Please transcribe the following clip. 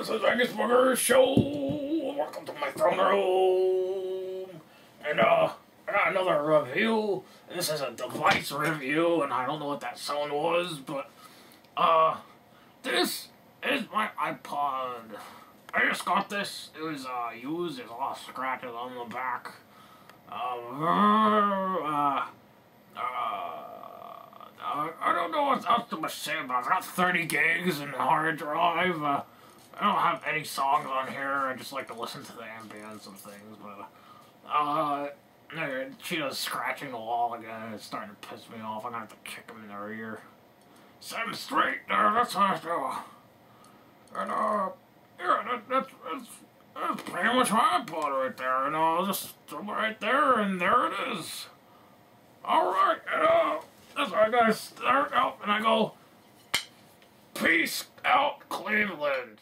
Booger Show. Welcome to my throne room. And uh, I got another review. This is a device review, and I don't know what that sound was, but uh, this is my iPod. I just got this. It was uh used. There's a lot of scratches on the back. Uh, uh, uh, I don't know what else to say about it. I got 30 gigs in hard drive. Uh, I don't have any songs on here. I just like to listen to the ambience of things. But uh, Cheetah's scratching the wall again. It's starting to piss me off. I'm gonna have to kick him in the ear. Set him straight there. That's how I do. And uh, yeah, that, that's that's that's pretty much my iPod right there. And I'll just right there, and there it is. All right, and uh. That's why I gotta start out and I go, Peace out, Cleveland.